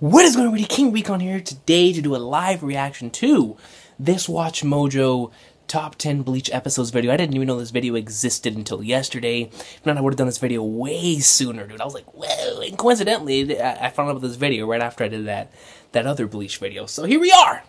What is going on, everybody? King Recon here today to do a live reaction to this Watch Mojo top 10 Bleach episodes video. I didn't even know this video existed until yesterday. If not, I would have done this video way sooner, dude. I was like, whoa. And coincidentally, I found out about this video right after I did that, that other Bleach video. So here we are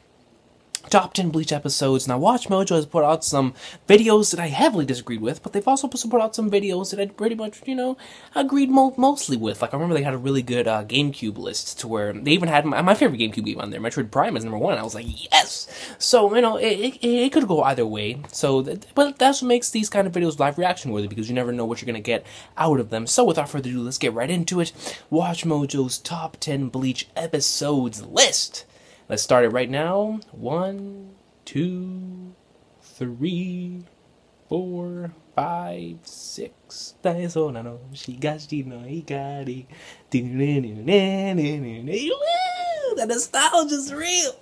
top 10 Bleach episodes. Now, Watch Mojo has put out some videos that I heavily disagreed with, but they've also put out some videos that I pretty much, you know, agreed mo mostly with. Like, I remember they had a really good uh, GameCube list to where they even had my, my, favorite GameCube game on there, Metroid Prime is number one. I was like, yes! So, you know, it, it, it could go either way. So, but that's what makes these kind of videos live reaction worthy because you never know what you're going to get out of them. So, without further ado, let's get right into it. Watch Mojo's top 10 Bleach episodes list. Let's start it right now. One, two, three, four, five, six. That's all I know. She got she know he got it. That nostalgia's real.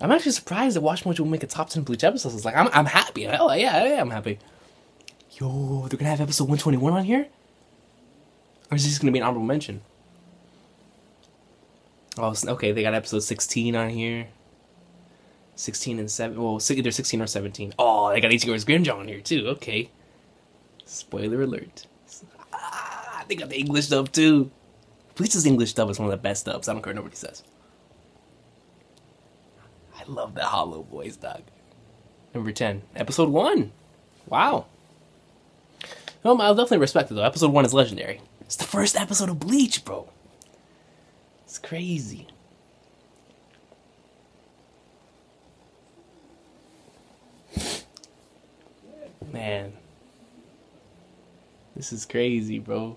I'm actually surprised that Watch Mojo will make a top 10 Bleach episodes. It's like, I'm, I'm happy. Hell yeah, yeah, I'm happy. Yo, they're gonna have episode 121 on here? Or is this gonna be an honorable mention? Oh, okay, they got episode 16 on here. 16 and 7. Well, they're 16 or 17. Oh, they got Ichigo's Grimmjow on here, too. Okay. Spoiler alert. Ah, they got the English dub, too. Bleach's English dub is one of the best dubs. I don't care what nobody says. I love that hollow voice, dog. Number 10. Episode 1. Wow. Well, I'll definitely respect it, though. Episode 1 is legendary. It's the first episode of Bleach, bro. It's crazy. Man. This is crazy, bro.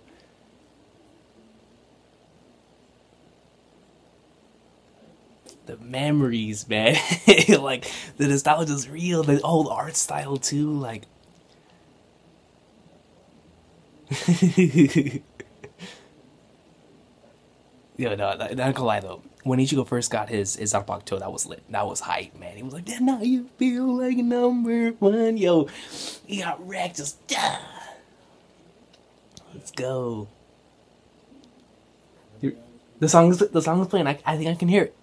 The memories, man. like, the nostalgia is real. The old art style, too. Like, Yo, no, not gonna lie though. When Ichigo first got his his Zanpakuto, that was lit. That was hype, man. He was like, "Now you feel like number one." Yo, he got wrecked. Just ah. let's go. The song's the song's playing. I, I think I can hear it.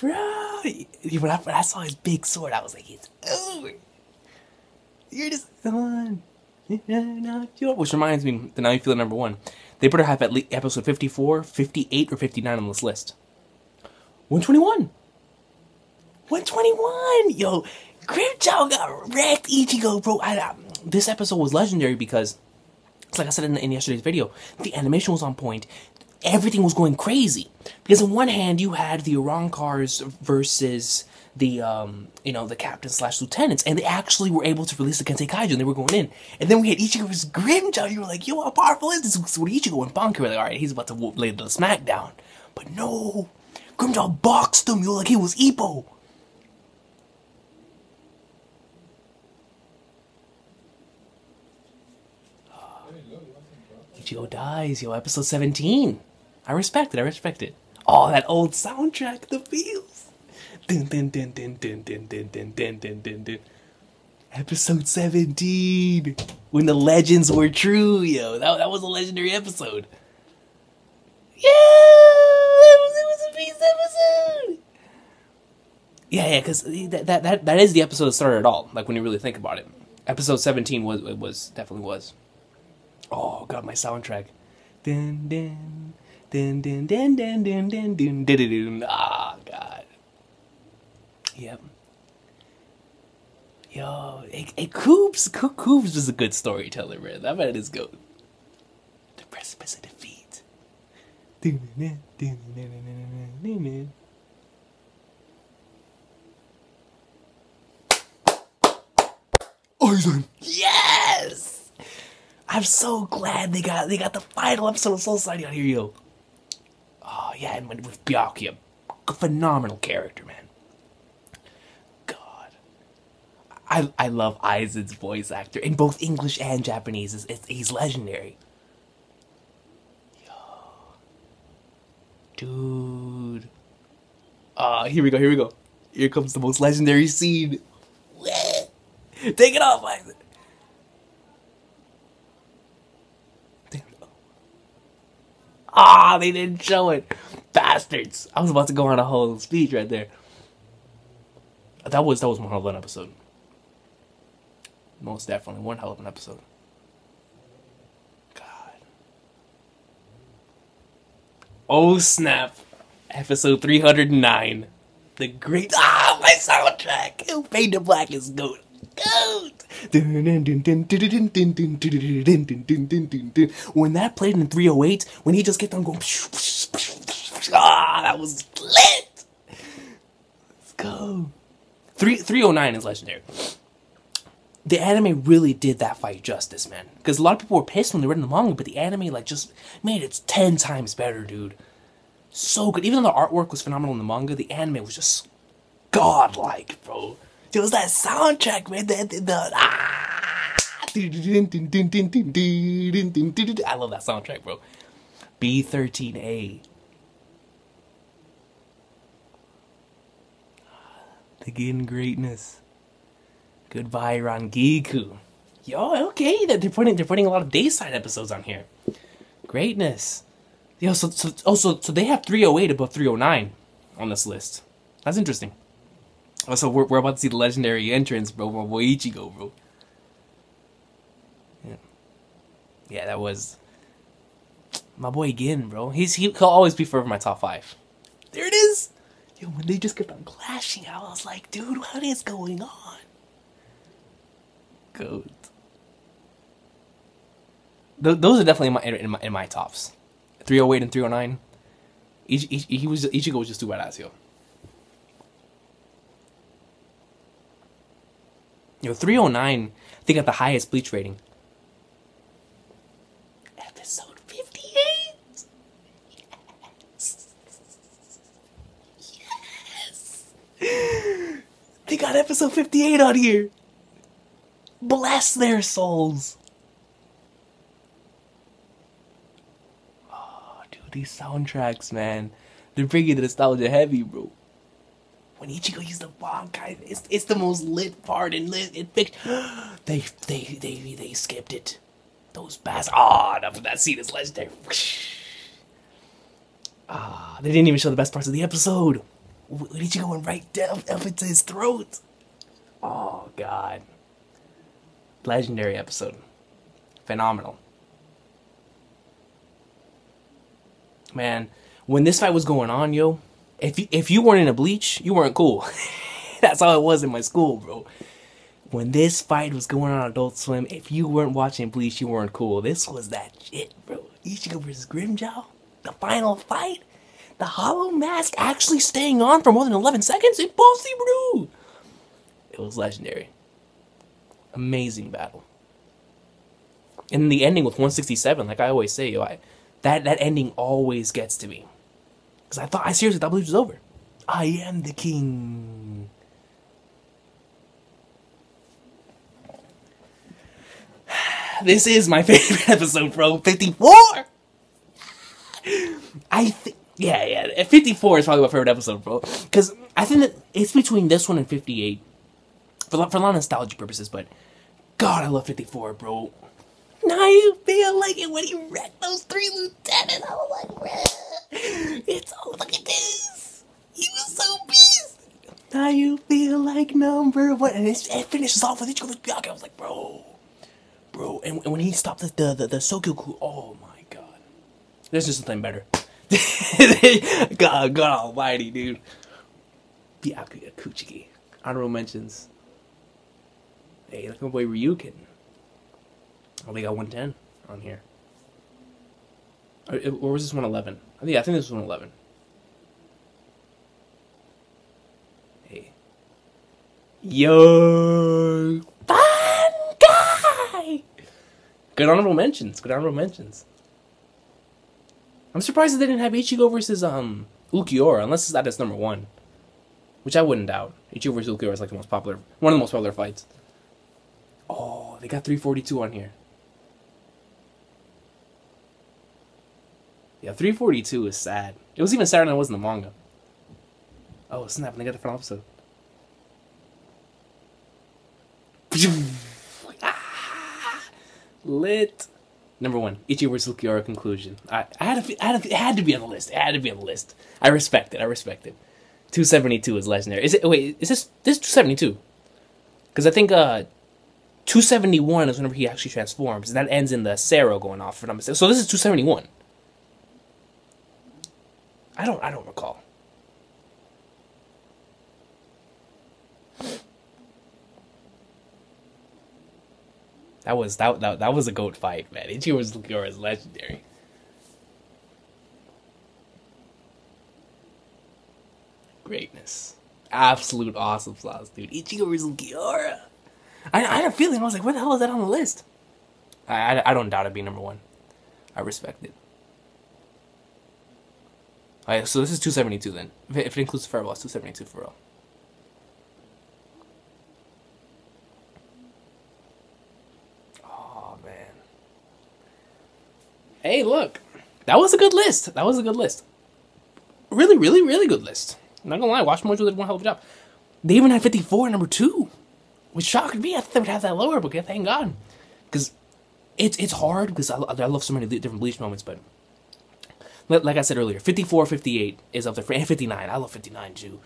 Bro, when I, when I saw his big sword, I was like, "It's over." You're just on. Which reminds me, the Now You Feel Number One. They better have at least episode 54, 58, or 59 on this list. 121! 121! Yo, Grimmjow got wrecked, Ichigo, bro. I, I, this episode was legendary because, like I said in, in yesterday's video, the animation was on point everything was going crazy. Because on one hand, you had the Arrancars versus the um, you know the captain slash lieutenants, and they actually were able to release the Gentei Kaijo, and they were going in. And then we had Ichigo's Grimmjow. You were like, yo, how powerful is this? So Ichigo and Bankai were like, all right, he's about to lay the smackdown. But no, Grimmjow boxed him. You were like he was Ippo. Ichigo dies, yo, episode 17. I respect it, I respect it. Oh, that old soundtrack, the feels. Dun, dun, dun, dun, dun, dun, dun, dun, dun, dun, dun, dun. Episode 17. When the legends were true, yo. That, that was a legendary episode. Yeah! It was, it was a peace episode! Yeah, yeah, because that, that, that, that is the episode that started it all. Like, when you really think about it. Episode 17 was, it was, definitely was. Oh, God, my soundtrack. Dun, dun, Dun, dun, dun, dun, dun, dun, dun, dun, dun, dun. Ah. Yep. Yo, hey, hey Coops, Coops is a good storyteller, man. That man is good. The precipice of defeat. Aizen. Yes. I'm so glad they got they got the final episode of Soul Society on here, yo. Oh yeah, and with Byakuya, a phenomenal character, man. God, I I love Aizen's voice actor in both English and Japanese. It's, it's, he's legendary. Yo, dude. Ah, uh, here we go. Here we go. Here comes the most legendary scene. Take it off, Aizen. Ah, they didn't show it. Bastards. I was about to go on a whole speech right there. That was that was hell of an episode. Most definitely one hell of an episode. God. Oh snap. Episode 309. The great ah my soundtrack. Fade to Black is goat. Goat. When that played in 308, when he just kept on going, ah, that was lit. Let's go. Three, 309 is legendary. The anime really did that fight justice, man. Because a lot of people were pissed when they read the manga, but the anime like just made it ten times better, dude. So good. Even though the artwork was phenomenal in the manga, the anime was just godlike, bro. It was that soundtrack, man. The, the, the ah, I love that soundtrack, bro. B13A. Again, greatness. Goodbye, Rangiku. Yo, okay, that they're putting they're putting a lot of Deicide episodes on here. Greatness. Yo, so so oh, so, so they have 308 above 309 on this list. That's interesting. Oh, so we're, we're about to see the legendary entrance, bro, my boy Ichigo, bro. Yeah, yeah, that was my boy Gin, bro. He's he'll always be forever my top five. There it is. Yo, when they just kept on clashing, I was like, dude, what is going on? Goat. Th- those are definitely in my, in my in my tops. 308 and 309. Each, each, he was Ichigo was just too badass, yo. Yo, 309, I think got the highest bleach rating. Episode 58? Yes. Yes. They got episode 58 on here. Bless their souls. Oh, dude, these soundtracks, man. They're bringing the nostalgia heavy, bro when Ichigo used the Bankai, it's, it's the most lit part in lit it picked. they they they they skipped it. Those bastards. Ah, oh, that scene is legendary. Ah, they didn't even show the best parts of the episode. Ichigo went right down up into his throat. Oh god. Legendary episode. Phenomenal. Man, when this fight was going on, yo, if you, if you weren't in a bleach, you weren't cool. That's how it was in my school, bro. When this fight was going on Adult Swim, if you weren't watching Bleach, you weren't cool. This was that shit, bro. Ichigo versus Grimmjow, the final fight, the Hollow Mask actually staying on for more than 11 seconds. Impossible. It was legendary. Amazing battle. And the ending with 167, like I always say, yo, I, that that ending always gets to me. Because I thought, I seriously thought Bleach was over. I am the king. This is my favorite episode, bro. 54! I think, yeah, yeah. 54 is probably my favorite episode, bro. Because I think that it's between this one and 58. For, for a lot of nostalgia purposes, but God, I love 54, bro. Now you feel like it when he wrecked those three lieutenants. I was like, it's oh look at this. He was so pissed. Now you feel like number one, and it, it finishes off with each other's I was like, bro, bro. And, and when he stopped the the the, the Sokyoku, oh my god, there's just something better. God, God Almighty, dude. The Akuchiki. Honorable mentions. Hey, look at boy Ryukin. Oh, they got 110 on here. Or, or was this 111? I think, I think this was 111. Hey. Yo! Fun guy! Good honorable mentions. Good honorable mentions. I'm surprised that they didn't have Ichigo versus um Ulquiorra, unless that is number one. Which I wouldn't doubt. Ichigo versus Ulquiorra is like the most popular, one of the most popular fights. Oh, they got 342 on here. Yeah, 342 is sad. It was even sadder than it was in the manga. Oh, snap, they got the final episode. ah, lit. Number one, Ichigo versus Ulquiorra conclusion. I, I had a, I had a, it had to be on the list. It had to be on the list. I respect it. I respect it. 272 is legendary. Is it? Wait, is this this 272? Because I think uh, 271 is whenever he actually transforms, and that ends in the Cero going off. For number six. So this is 271. I don't. I don't recall. That was that, that that was a goat fight, man. Ichigo was legendary. Greatness. Absolute awesome sauce, dude. Ichigo Ulquiorra. I, I had a feeling, I was like, where the hell is that on the list? I, I, I don't doubt it being number one. I respect it. Alright, so this is 272 then. If it, if it includes the farewell, it's 272 for real. Oh, man. hey, look, that was a good list. That was a good list. Really, really, really good list. I'm not gonna lie, Watch Mojo did one hell of a job. They even had 54 number two, which shocked me. I thought they would have that lower, but thank God, because it's it's hard because I, I love so many different Bleach moments, but like I said earlier, 54, 58 is up there for and 59. I love 59 too.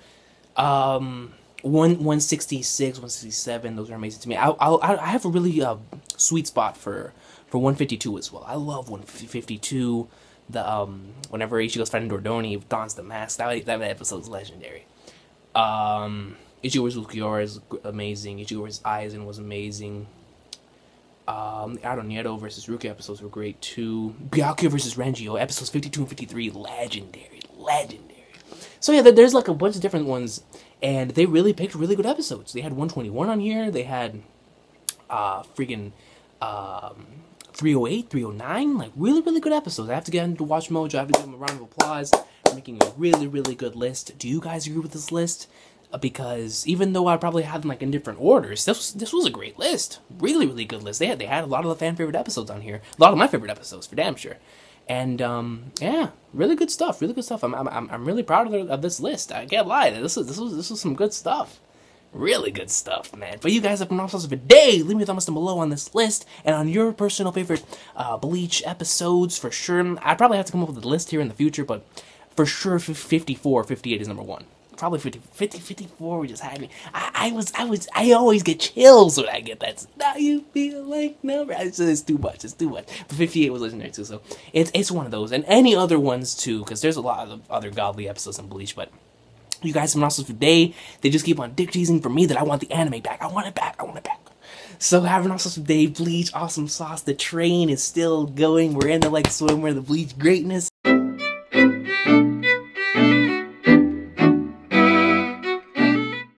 Um, one 166, 167, those are amazing to me. I I, I have a really uh, sweet spot for for 152 as well. I love 152. The um, whenever Ichigo's fighting Dordoni, dons the mask. That that episode is legendary. Um, Ichigo Ulquiorra is amazing. Ichigo vs Aizen was amazing. Um, the Nieto versus Rukia episodes were great too. Byakuya versus Renji episodes 52 and 53, legendary, legendary. So yeah, there's like a bunch of different ones, and they really picked really good episodes. They had 121 on here. They had uh freaking um 308, 309, like really, really good episodes. I have to get into Watch Mojo. I have to give them a round of applause making a really, really good list. Do you guys agree with this list? Because even though I probably had them like in different orders, this was, this was a great list. Really, really good list. They had they had a lot of the fan favorite episodes on here. A lot of my favorite episodes for damn sure. And um, yeah, really good stuff. Really good stuff. I'm I'm, I'm really proud of, the, of this list. I can't lie. This is this was this was some good stuff. Really good stuff, man. But you guys have been awesome of a day. Leave me a thumbs down below on this list and on your personal favorite uh, Bleach episodes for sure. I probably have to come up with a list here in the future, but for sure 54, 58 is number one. Probably 50, 50 54 just had me. I, I was, I was, I always get chills when I get that. Now you feel like number. It's, it's too much. It's too much. But 58 was legendary too, so it's it's one of those, and any other ones too, because there's a lot of other godly episodes in Bleach, but you guys have awesome today. They just keep on dick teasing for me that I want the anime back. I want it back. I want it back. So have an awesome day, Bleach, awesome sauce. The train is still going. We're in the like swimwear, the Bleach greatness.